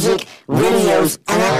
music, videos, and